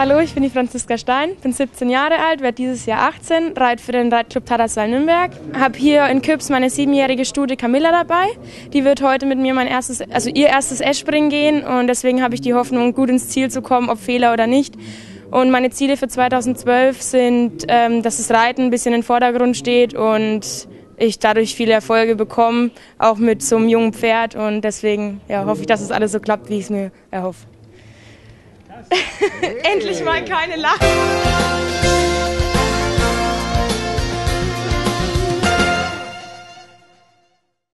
Hallo, ich bin die Franziska Stein, bin 17 Jahre alt, werde dieses Jahr 18, reite für den Reitclub Tadersal Nürnberg. Habe hier in Küps meine siebenjährige Stute Camilla dabei. Die wird heute mit mir mein erstes, also ihr erstes Eschspringen gehen und deswegen habe ich die Hoffnung, gut ins Ziel zu kommen, ob Fehler oder nicht. Und meine Ziele für 2012 sind, ähm, dass das Reiten ein bisschen im Vordergrund steht und ich dadurch viele Erfolge bekomme, auch mit so einem jungen Pferd. Und deswegen ja, hoffe ich, dass es alles so klappt, wie ich es mir erhoffe. Endlich mal keine Lachen.